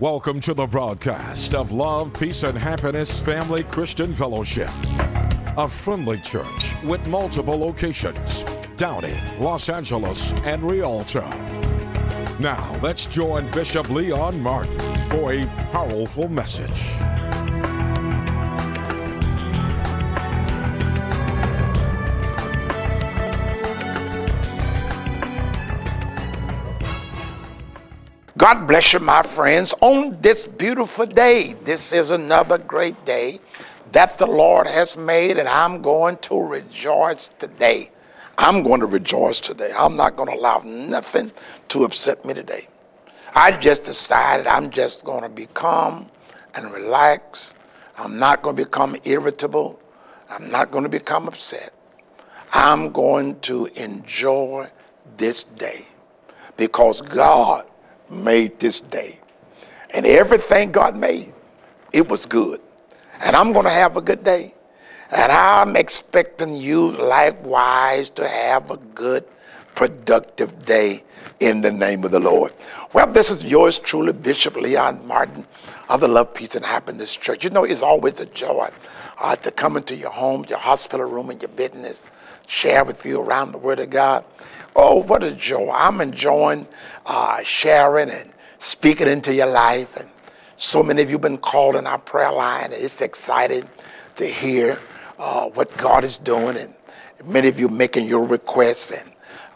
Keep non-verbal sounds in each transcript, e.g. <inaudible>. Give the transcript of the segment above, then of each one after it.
Welcome to the broadcast of Love, Peace, and Happiness Family Christian Fellowship, a friendly church with multiple locations Downey, Los Angeles, and Rialto. Now, let's join Bishop Leon Martin for a powerful message. God bless you, my friends, on this beautiful day. This is another great day that the Lord has made, and I'm going to rejoice today. I'm going to rejoice today. I'm not going to allow nothing to upset me today. I just decided I'm just going to be calm and relax. I'm not going to become irritable. I'm not going to become upset. I'm going to enjoy this day because God made this day. And everything God made, it was good. And I'm going to have a good day. And I'm expecting you likewise to have a good, productive day in the name of the Lord. Well, this is yours truly, Bishop Leon Martin of the Love, Peace, and Happiness Church. You know, it's always a joy uh, to come into your home, your hospital room, and your business, share with you around the Word of God. Oh, what a joy. I'm enjoying uh, sharing and speaking into your life. And so many of you have been called in our prayer line. It's exciting to hear uh, what God is doing. And many of you making your requests. And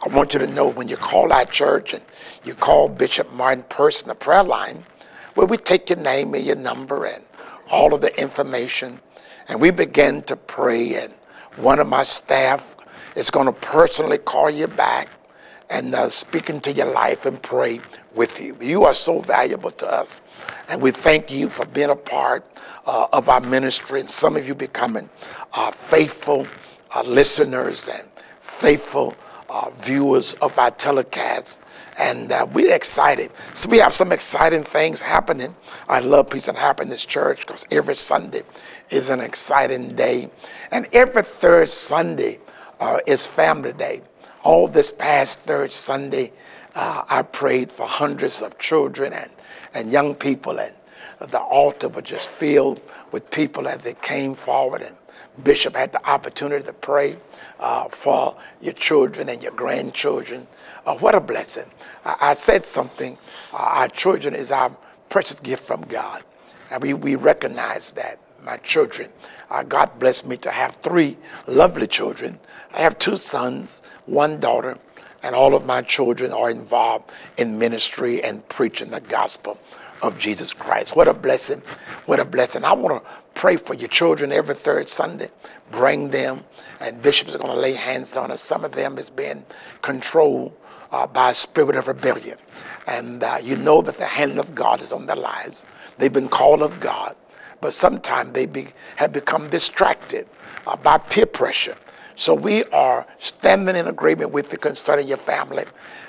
I want you to know when you call our church and you call Bishop Martin Person, the prayer line, where we take your name and your number and all of the information. And we begin to pray. And one of my staff is going to personally call you back and uh, speak into your life and pray with you. You are so valuable to us, and we thank you for being a part uh, of our ministry, and some of you becoming uh, faithful uh, listeners and faithful uh, viewers of our telecasts. And uh, we're excited. So we have some exciting things happening. I love Peace and Happiness Church because every Sunday is an exciting day. And every third Sunday, uh, is Family Day. All this past third Sunday, uh, I prayed for hundreds of children and, and young people, and the altar was just filled with people as they came forward. And Bishop had the opportunity to pray uh, for your children and your grandchildren. Uh, what a blessing. I, I said something. Uh, our children is our precious gift from God. And we, we recognize that, my children. Uh, God blessed me to have three lovely children. I have two sons, one daughter, and all of my children are involved in ministry and preaching the gospel of Jesus Christ. What a blessing. What a blessing. I want to pray for your children every third Sunday. Bring them, and bishops are going to lay hands on us. Some of them is being controlled uh, by a spirit of rebellion. And uh, you know that the hand of God is on their lives. They've been called of God but sometimes they be, have become distracted uh, by peer pressure. So we are standing in agreement with you concerning your family.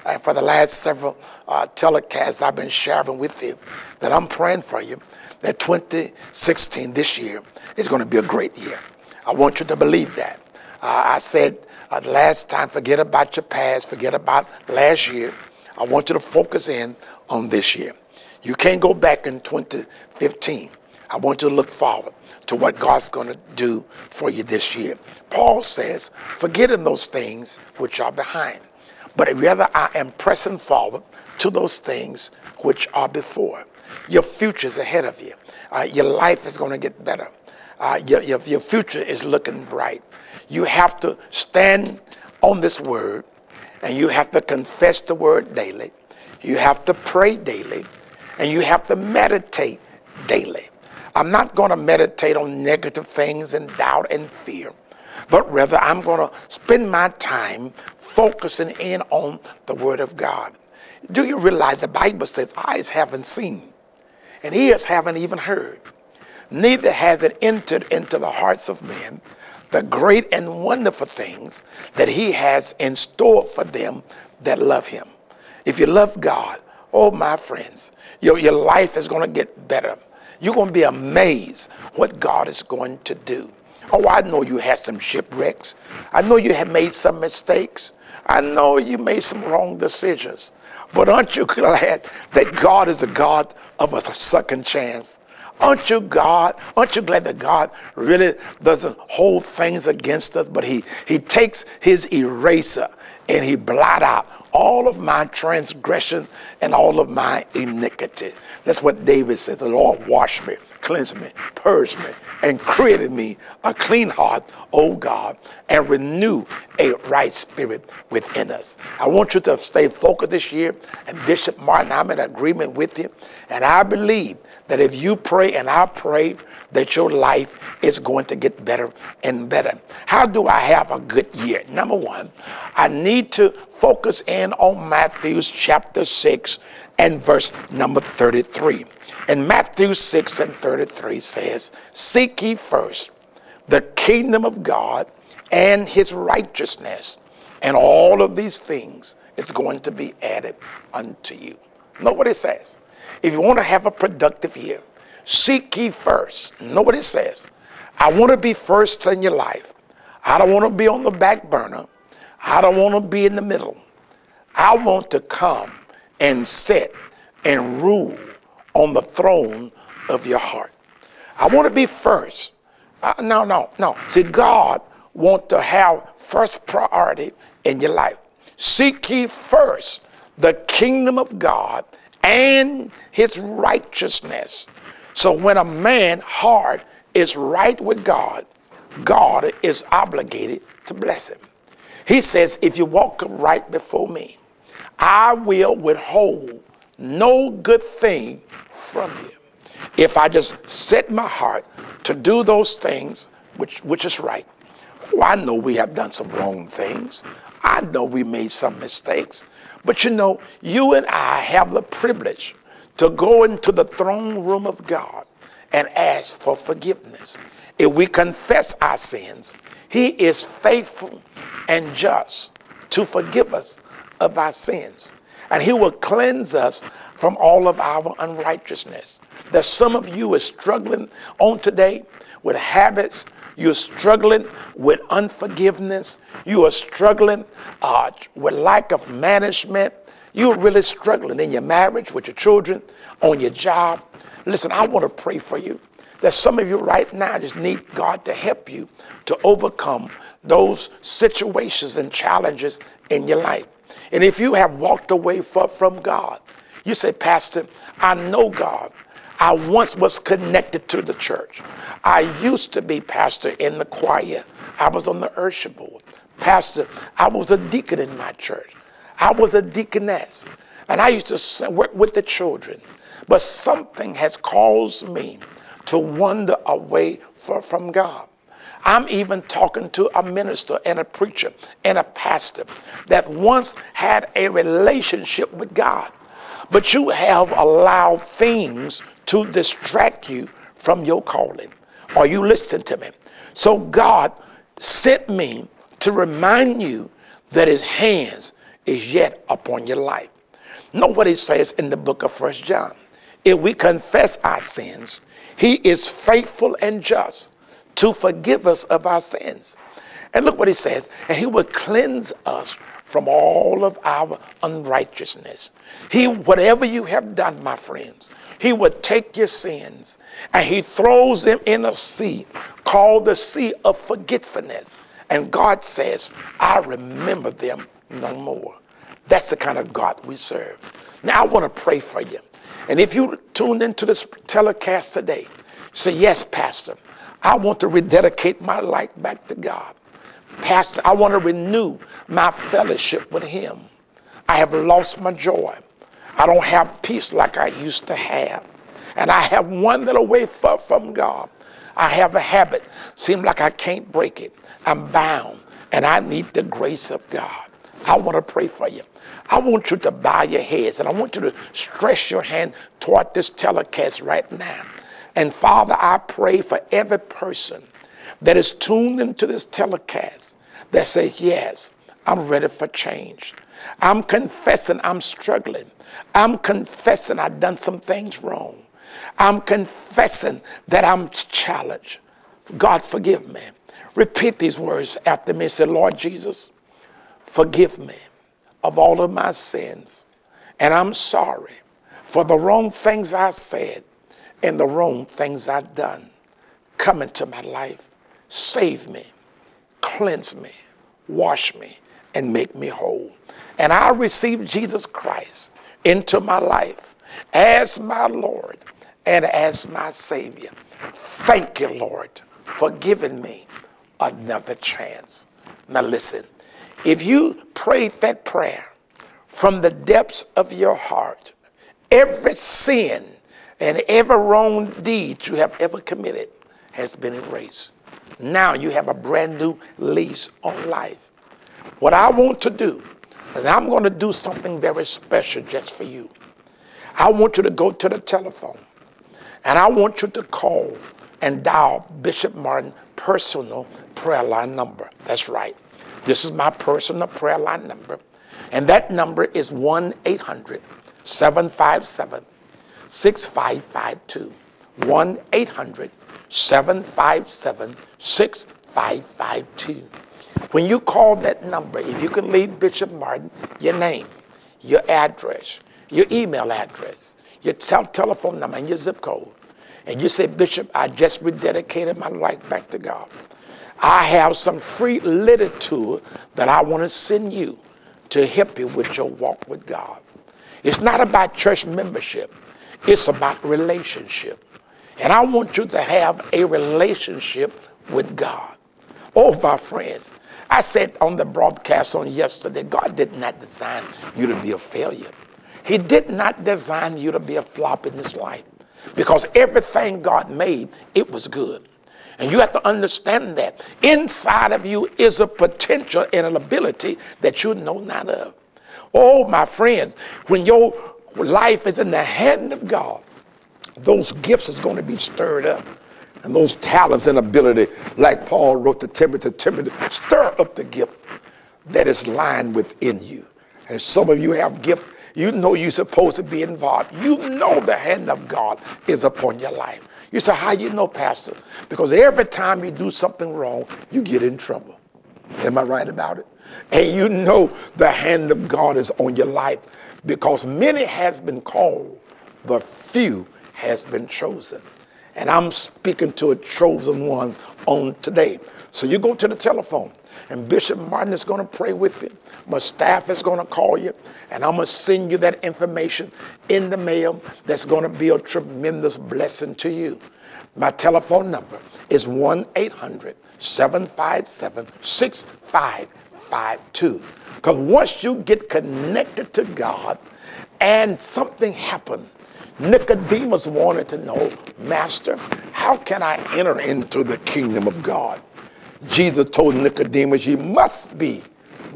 And for the last several uh, telecasts I've been sharing with you that I'm praying for you that 2016, this year, is going to be a great year. I want you to believe that. Uh, I said uh, last time, forget about your past, forget about last year. I want you to focus in on this year. You can't go back in 2015. I want you to look forward to what God's going to do for you this year. Paul says, forgetting those things which are behind, but rather I am pressing forward to those things which are before. Your future is ahead of you. Uh, your life is going to get better. Uh, your, your, your future is looking bright. You have to stand on this word and you have to confess the word daily. You have to pray daily and you have to meditate daily. I'm not going to meditate on negative things and doubt and fear, but rather I'm going to spend my time focusing in on the Word of God. Do you realize the Bible says eyes haven't seen and ears haven't even heard, neither has it entered into the hearts of men the great and wonderful things that He has in store for them that love Him. If you love God, oh my friends, your, your life is going to get better. You're going to be amazed what God is going to do. Oh, I know you had some shipwrecks. I know you have made some mistakes. I know you made some wrong decisions. But aren't you <laughs> glad that God is a God of a second chance. Aren't you God? Aren't you glad that God really doesn't hold things against us, but He He takes His eraser and He blot out all of my transgression and all of my iniquity. That's what David says. The Lord wash me, cleanse me, purge me, and created me a clean heart, O God, and renew a right spirit within us. I want you to stay focused this year. And Bishop Martin, I'm in agreement with you. And I believe that if you pray and I pray, that your life is going to get better and better. How do I have a good year? Number one, I need to focus in on Matthew's chapter 6 and verse number 33. And Matthew 6 and 33 says, Seek ye first the kingdom of God and his righteousness, and all of these things is going to be added unto you. Know what it says. If you want to have a productive year, seek ye first. Know what it says. I want to be first in your life. I don't want to be on the back burner. I don't want to be in the middle. I want to come and sit and rule on the throne of your heart. I want to be first. Uh, no, no, no. See, God wants to have first priority in your life. Seek ye first the kingdom of God and his righteousness. So when a man heart is right with God, God is obligated to bless him. He says, if you walk right before me, I will withhold no good thing from you. If I just set my heart to do those things which, which is right. Oh, I know we have done some wrong things. I know we made some mistakes. But you know, you and I have the privilege to go into the throne room of God and ask for forgiveness. If we confess our sins, He is faithful and just to forgive us of our sins. And He will cleanse us from all of our unrighteousness. That some of you are struggling on today with habits. You're struggling with unforgiveness. You are struggling uh, with lack of management. You're really struggling in your marriage, with your children, on your job. Listen, I want to pray for you. That some of you right now just need God to help you to overcome those situations and challenges in your life. And if you have walked away from God, you say, Pastor, I know God. I once was connected to the church. I used to be pastor in the choir. I was on the usher board. Pastor, I was a deacon in my church. I was a deaconess. And I used to work with the children. But something has caused me to wander away from God. I'm even talking to a minister and a preacher and a pastor that once had a relationship with God, but you have allowed things to distract you from your calling. Are you listening to me? So God sent me to remind you that his hands is yet upon your life. Know what it says in the book of First John. If we confess our sins, he is faithful and just to forgive us of our sins. And look what he says, and he will cleanse us from all of our unrighteousness. He, whatever you have done, my friends, he would take your sins and he throws them in a sea called the sea of forgetfulness. And God says, I remember them no more. That's the kind of God we serve. Now I want to pray for you. And if you tuned into this telecast today, say, Yes, Pastor, I want to rededicate my life back to God. Pastor, I want to renew my fellowship with Him. I have lost my joy. I don't have peace like I used to have. And I have wandered away far from God. I have a habit. Seems like I can't break it. I'm bound. And I need the grace of God. I want to pray for you. I want you to bow your heads and I want you to stretch your hand toward this telecast right now. And Father, I pray for every person that is tuned into this telecast that says, Yes, I'm ready for change. I'm confessing I'm struggling. I'm confessing I've done some things wrong. I'm confessing that I'm challenged. God, forgive me. Repeat these words after me. Say, Lord Jesus, forgive me of all of my sins. And I'm sorry for the wrong things I said and the wrong things I've done. Come into my life, save me, cleanse me, wash me, and make me whole. And I receive Jesus Christ into my life as my Lord and as my Savior. Thank you, Lord, for giving me another chance. Now, listen, if you prayed that prayer from the depths of your heart, every sin and every wrong deed you have ever committed has been erased. Now you have a brand new lease on life. What I want to do, and I'm going to do something very special just for you. I want you to go to the telephone and I want you to call and dial Bishop Martin personal prayer line number. That's right. This is my personal prayer line number. And that number is 1 800 757 6552. 1 800 757 6552. When you call that number, if you can leave Bishop Martin your name, your address, your email address, your tel- telephone number, and your zip code, and you say, Bishop, I just rededicated my life back to God. I have some free literature that I want to send you to help you with your walk with God. It's not about church membership, it's about relationship. And I want you to have a relationship with God. Oh, my friends, I said on the broadcast on yesterday, God did not design you to be a failure. He did not design you to be a flop in this life because everything God made, it was good. And you have to understand that inside of you is a potential and an ability that you know not of. Oh, my friends, when your life is in the hand of God, those gifts is going to be stirred up. And those talents and ability, like Paul wrote to Timothy, Timothy, stir up the gift that is lying within you. And some of you have gift you know you're supposed to be involved. You know the hand of God is upon your life. You say, How you know, Pastor? Because every time you do something wrong, you get in trouble. Am I right about it? And you know the hand of God is on your life because many has been called, but few has been chosen. And I'm speaking to a chosen one on today. So you go to the telephone, and Bishop Martin is going to pray with you. My staff is going to call you, and I'm going to send you that information in the mail that's going to be a tremendous blessing to you. My telephone number is 1 800 757 6552. Because once you get connected to God and something happened, Nicodemus wanted to know, Master, how can I enter into the kingdom of God? Jesus told Nicodemus, You must be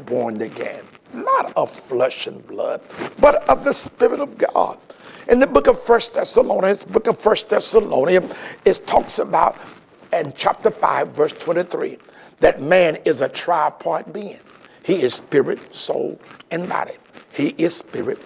born again, not of flesh and blood, but of the Spirit of God. In the book of First Thessalonians, book of First Thessalonians, it talks about in chapter 5, verse 23, that man is a tripart being. He is spirit, soul, and body. He is spirit,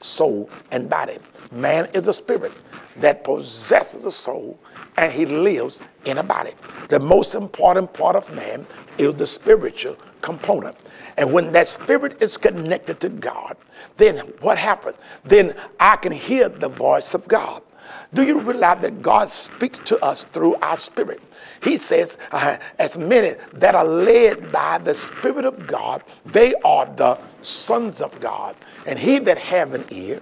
soul, and body. Man is a spirit that possesses a soul and he lives in a body. The most important part of man is the spiritual component. And when that spirit is connected to God, then what happens? Then I can hear the voice of God. Do you realize that God speaks to us through our spirit? He says, uh, as many that are led by the Spirit of God, they are the sons of God. And he that have an ear,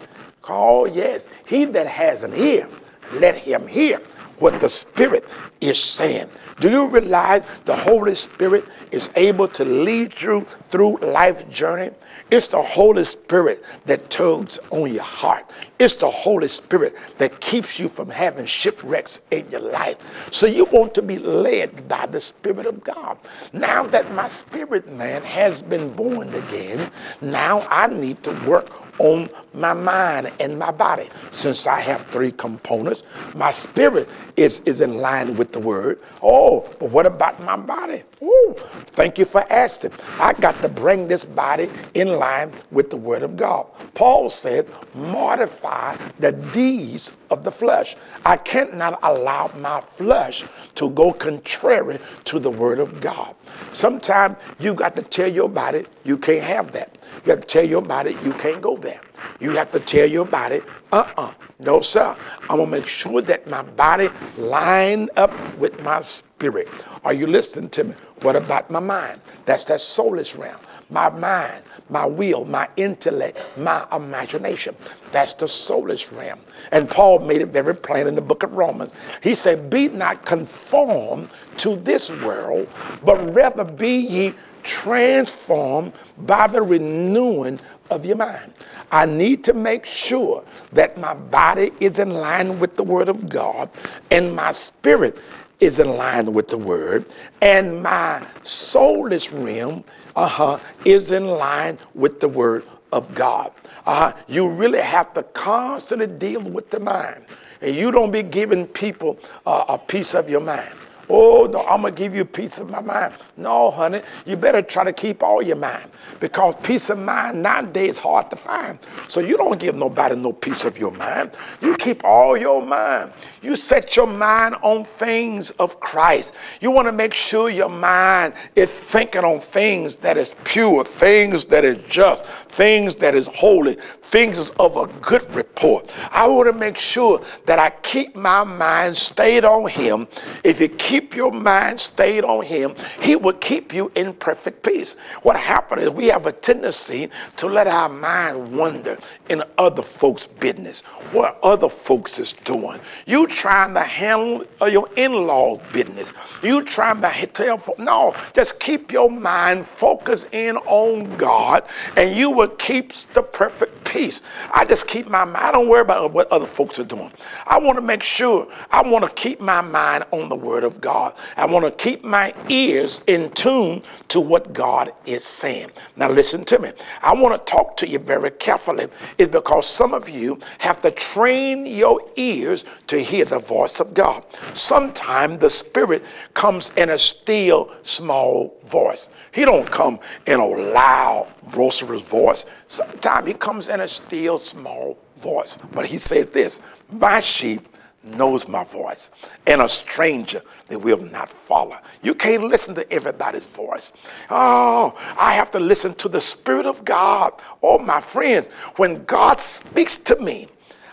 oh yes, he that has an ear, let him hear what the Spirit is saying. Do you realize the Holy Spirit is able to lead you through life journey? It's the Holy Spirit that tugs on your heart. It's the Holy Spirit that keeps you from having shipwrecks in your life. So you want to be led by the Spirit of God. Now that my spirit man has been born again, now I need to work on my mind and my body. Since I have three components, my spirit is, is in line with the word. Oh, but what about my body? Oh, thank you for asking. I got to bring this body in line with the word of God. Paul said, mortify the deeds of the flesh. I cannot allow my flesh to go contrary to the word of God. Sometimes you got to tell your body you can't have that. You got to tell your body you can't go there. You have to tell your body, uh-uh, no sir. I'm gonna make sure that my body line up with my spirit. Are you listening to me? What about my mind? That's that soulish realm. My mind, my will, my intellect, my imagination. That's the soulish realm. And Paul made it very plain in the book of Romans. He said, Be not conformed to this world, but rather be ye transformed by the renewing of your mind. I need to make sure that my body is in line with the Word of God and my spirit is in line with the Word and my soulish realm uh-huh, is in line with the Word of God. Uh-huh. You really have to constantly deal with the mind. And you don't be giving people uh, a piece of your mind. Oh, no, I'm going to give you a piece of my mind. No, honey, you better try to keep all your mind because peace of mind nowadays is hard to find. So you don't give nobody no piece of your mind. You keep all your mind. You set your mind on things of Christ. You want to make sure your mind is thinking on things that is pure, things that is just, things that is holy, things of a good report. I want to make sure that I keep my mind stayed on Him. If you keep your mind stayed on Him, He will keep you in perfect peace. What happens is we have a tendency to let our mind wander in other folks' business, what other folks is doing. You trying to handle your in-laws' business. You trying to tell no, just keep your mind focused in on God and you will keep the perfect peace. I just keep my mind. I don't worry about what other folks are doing. I want to make sure. I want to keep my mind on the Word of God. I want to keep my ears in tune to what God is saying. Now, listen to me. I want to talk to you very carefully. Is because some of you have to train your ears to hear the voice of God. Sometimes the Spirit comes in a still, small voice. He don't come in a loud, boisterous voice. Sometimes he comes in a still, small voice. But he said this, my sheep knows my voice, and a stranger they will not follow. You can't listen to everybody's voice. Oh, I have to listen to the Spirit of God. Oh, my friends, when God speaks to me,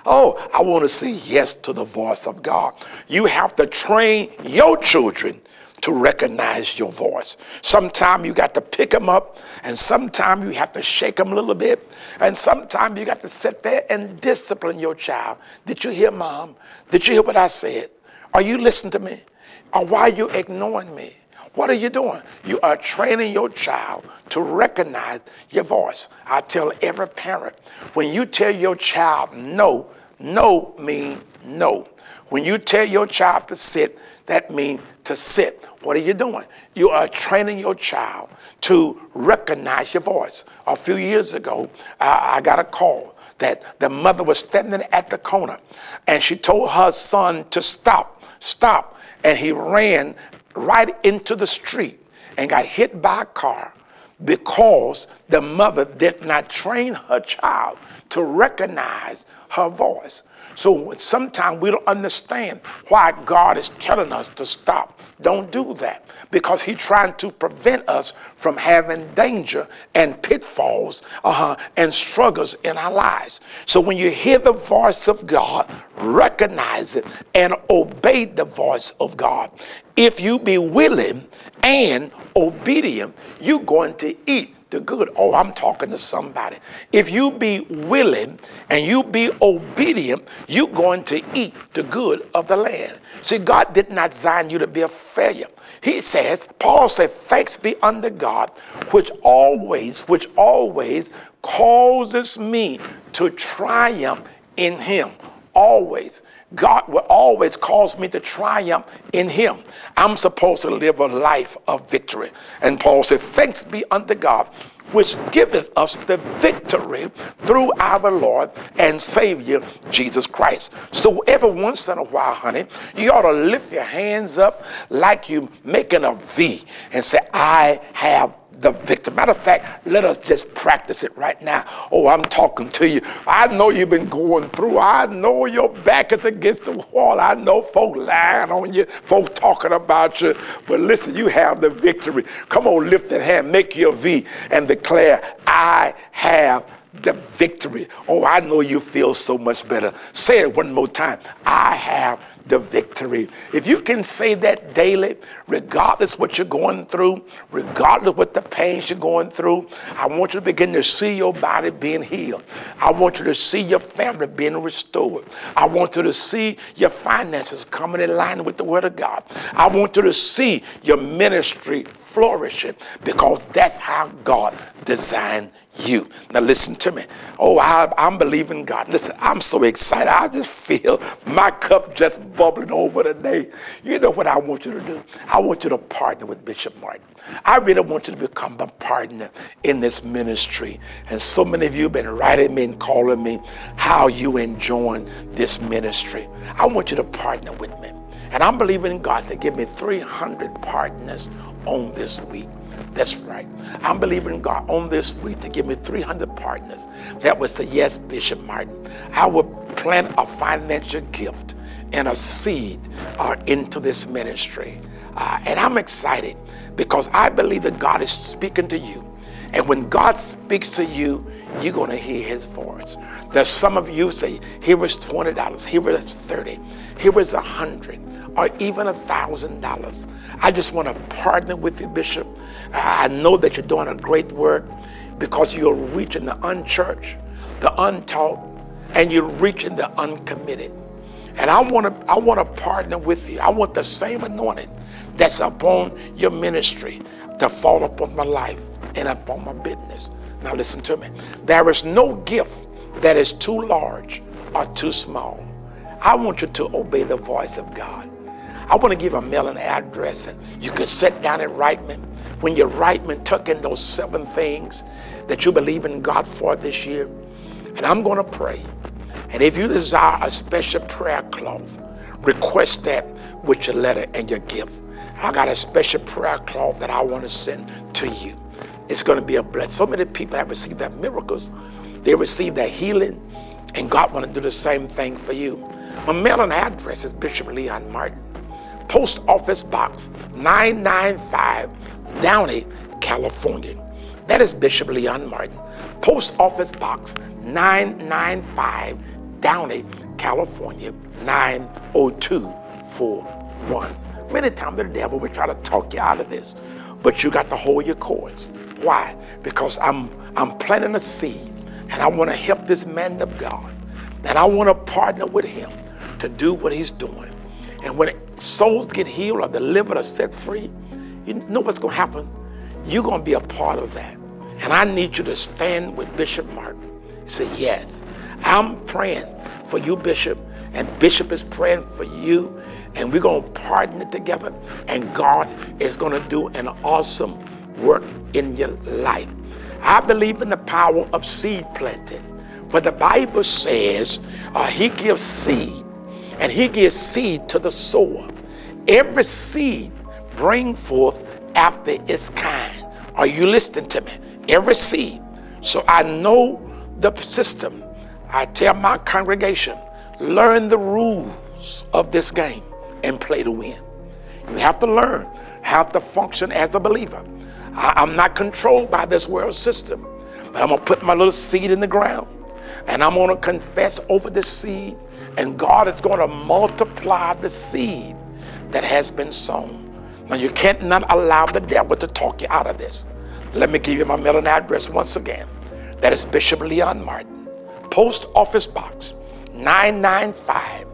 Oh, I want to say yes to the voice of God. You have to train your children to recognize your voice. Sometimes you got to pick them up, and sometimes you have to shake them a little bit, and sometimes you got to sit there and discipline your child. Did you hear, mom? Did you hear what I said? Are you listening to me? Or why are you ignoring me? What are you doing? You are training your child to recognize your voice. I tell every parent when you tell your child no, no means no. When you tell your child to sit, that means to sit. What are you doing? You are training your child to recognize your voice. A few years ago, I got a call that the mother was standing at the corner and she told her son to stop, stop. And he ran right into the street and got hit by a car because the mother did not train her child to recognize her voice. So sometimes we don't understand why God is telling us to stop. Don't do that because He's trying to prevent us from having danger and pitfalls uh-huh, and struggles in our lives. So when you hear the voice of God, recognize it and obey the voice of God. If you be willing and obedient, you're going to eat the good. Oh, I'm talking to somebody. If you be willing and you be obedient, you're going to eat the good of the land. See, God did not design you to be a failure. He says, Paul said, thanks be unto God, which always, which always causes me to triumph in him. Always. God will always cause me to triumph in him. I'm supposed to live a life of victory. And Paul said, Thanks be unto God, which giveth us the victory through our Lord and Savior Jesus Christ. So every once in a while, honey, you ought to lift your hands up like you're making a V and say, I have the victim. Matter of fact, let us just practice it right now. Oh, I'm talking to you. I know you've been going through. I know your back is against the wall. I know folk lying on you, folk talking about you. But listen, you have the victory. Come on, lift that hand, make your V, and declare, I have the victory. Oh, I know you feel so much better. Say it one more time. I have the victory. If you can say that daily, regardless what you're going through, regardless what the pains you're going through, I want you to begin to see your body being healed. I want you to see your family being restored. I want you to see your finances coming in line with the word of God. I want you to see your ministry flourishing because that's how God designed you. Now, listen to me. Oh, I, am believing God. Listen, I'm so excited. I just feel my cup just bubbling over today. You know what I want you to do? I want you to partner with Bishop Martin. I really want you to become a partner in this ministry. And so many of you have been writing me and calling me how you enjoying this ministry. I want you to partner with me. And I'm believing in God to give me 300 partners on this week. That's right. I'm believing God on this week to give me 300 partners. That was the yes, Bishop Martin. I will plant a financial gift and a seed uh, into this ministry. Uh, and I'm excited because I believe that God is speaking to you. And when God speaks to you, you're going to hear his voice. There's some of you say, here is $20, here is 30, here is a 100 or even a thousand dollars. I just want to partner with you, Bishop. I know that you're doing a great work because you're reaching the unchurched, the untaught, and you're reaching the uncommitted. And I want to I want to partner with you. I want the same anointing that's upon your ministry to fall upon my life and upon my business. Now listen to me. There is no gift that is too large or too small. I want you to obey the voice of God. I want to give a mailing address and you can sit down write me. When you write me, tuck in those seven things that you believe in God for this year. And I'm going to pray. And if you desire a special prayer cloth, request that with your letter and your gift. I got a special prayer cloth that I want to send to you. It's going to be a blessing. So many people have received their miracles. They received their healing, and God want to do the same thing for you. My mailing address is Bishop Leon Martin. Post Office Box 995, Downey, California. That is Bishop Leon Martin. Post Office Box 995, Downey, California 90241. Many times the devil will try to talk you out of this, but you got to hold your course. Why? Because I'm I'm planting a seed and I want to help this man of God. And I want to partner with him to do what he's doing. And when souls get healed or delivered or set free, you know what's going to happen? You're going to be a part of that. And I need you to stand with Bishop Martin. Say, Yes, I'm praying for you, Bishop, and Bishop is praying for you. And we're going to partner together, and God is going to do an awesome work in your life. I believe in the power of seed planting. For the Bible says uh, He gives seed and he gives seed to the sower. Every seed bring forth after its kind. Are you listening to me? Every seed. So I know the system. I tell my congregation, learn the rules of this game and play to win. You have to learn how to function as a believer. I, am not controlled by this world system, but I'm gonna put my little seed in the ground and I'm gonna confess over this seed and God is going to multiply the seed that has been sown. Now, you can't not allow the devil to talk you out of this. Let me give you my mailing address once again. That is Bishop Leon Martin, Post Office Box 995,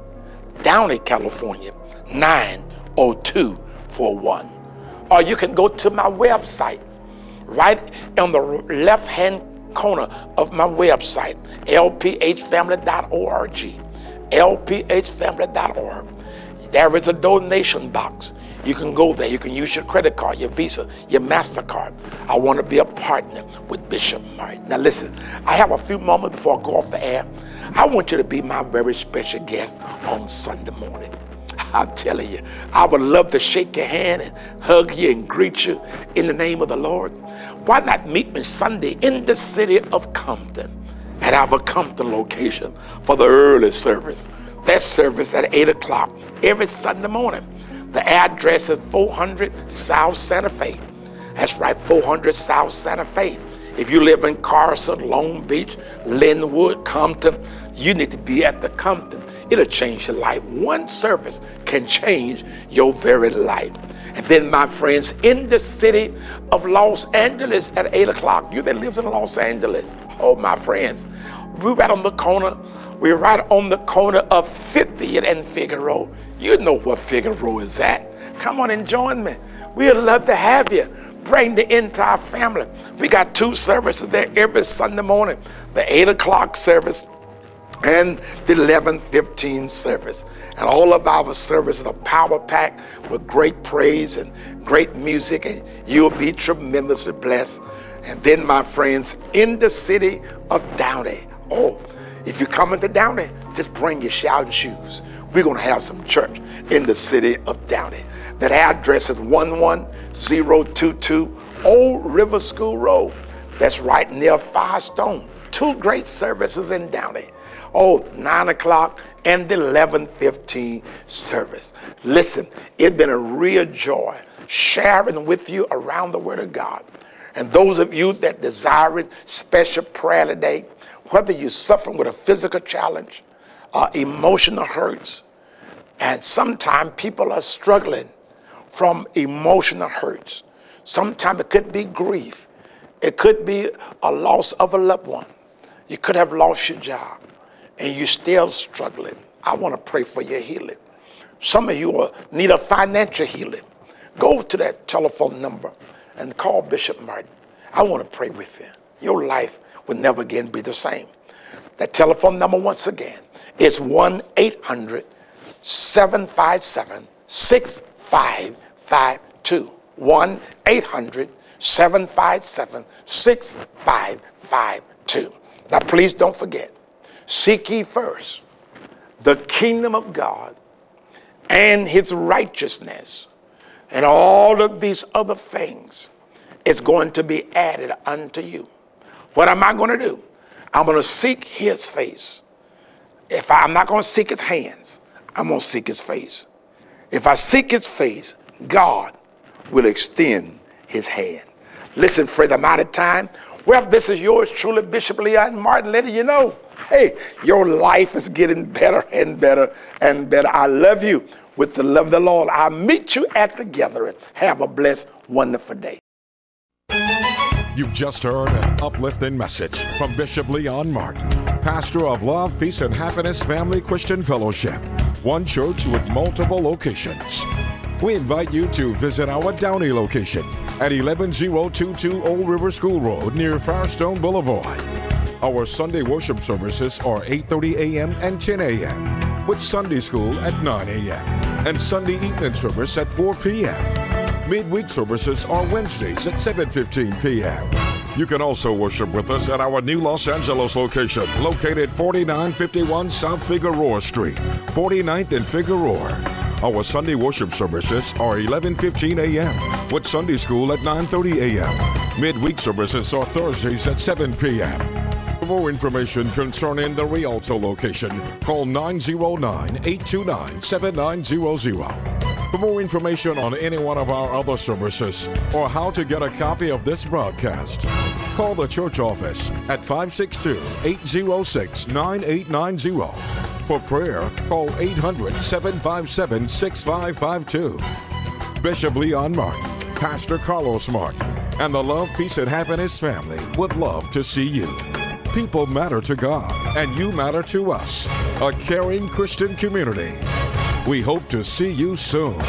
Downey, California 90241. Or you can go to my website, right on the left hand corner of my website, lphfamily.org lphfamily.org. There is a donation box. You can go there. You can use your credit card, your Visa, your MasterCard. I want to be a partner with Bishop Martin. Now, listen, I have a few moments before I go off the air. I want you to be my very special guest on Sunday morning. <laughs> I'm telling you, I would love to shake your hand and hug you and greet you in the name of the Lord. Why not meet me Sunday in the city of Compton? At our Compton location for the early service. That service at 8 o'clock every Sunday morning. The address is 400 South Santa Fe. That's right, 400 South Santa Fe If you live in Carson, Long Beach, Lynwood, Compton, you need to be at the Compton. It'll change your life. One service can change your very life. And then, my friends, in the city of Los Angeles at 8 o'clock, you that lives in Los Angeles, oh, my friends, we're right on the corner. We're right on the corner of 50th and Figueroa. You know what Figueroa is at. Come on and join me. We'd love to have you. Bring the entire family. We got two services there every Sunday morning the 8 o'clock service and the 11:15 service. And all of our services are power packed with great praise and great music, and you'll be tremendously blessed. And then, my friends, in the city of Downey, oh, if you're coming to Downey, just bring your shouting shoes. We're going to have some church in the city of Downey. That address is 11022 Old River School Road. That's right near Firestone. Two great services in Downey. Oh, 9 o'clock and the 11:15 service. Listen, it's been a real joy sharing with you around the Word of God. And those of you that desire special prayer today, whether you're suffering with a physical challenge, uh, emotional hurts, and sometimes people are struggling from emotional hurts. Sometimes it could be grief. It could be a loss of a loved one. You could have lost your job and you're still struggling. I want to pray for your healing. Some of you need a financial healing. Go to that telephone number and call Bishop Martin. I want to pray with you. Your life will never again be the same. That telephone number, once again, is 1 800 757 6552. 1 800 757 6552. Now, please don't forget seek ye first the kingdom of God and his righteousness, and all of these other things is going to be added unto you. What am I going to do? I'm going to seek his face. If I, am not going to seek his hands, I'm going to seek his face. If I seek his face, God will extend his hand. Listen, friends, I'm out of time. Well, this is yours truly, Bishop Leon Martin, letting you know, hey, your life is getting better and better and better. I love you with the love of the Lord. I'll meet you at the gathering. Have a blessed, wonderful day. You've just heard an uplifting message from Bishop Leon Martin, pastor of Love, Peace, and Happiness Family Christian Fellowship, one church with multiple locations. We invite you to visit our Downey location at 11022 Old River School Road near Firestone Boulevard. Our Sunday worship services are 8:30 a.m. and 10 a.m. with Sunday school at 9 a.m. and Sunday evening service at 4 p.m. Midweek services are Wednesdays at 7:15 p.m. You can also worship with us at our new Los Angeles location, located 4951 South Figueroa Street, 49th and Figueroa. Our Sunday worship services are 11:15 a.m. with Sunday school at 9:30 a.m. Midweek services are Thursdays at 7 p.m. For more information concerning the Rialto location, call 909-829-7900. For more information on any one of our other services or how to get a copy of this broadcast, call the church office at 562-806-9890. For prayer, call 800 757 6552. Bishop Leon Martin, Pastor Carlos Martin, and the Love, Peace, and Happiness family would love to see you. People matter to God, and you matter to us, a caring Christian community. We hope to see you soon.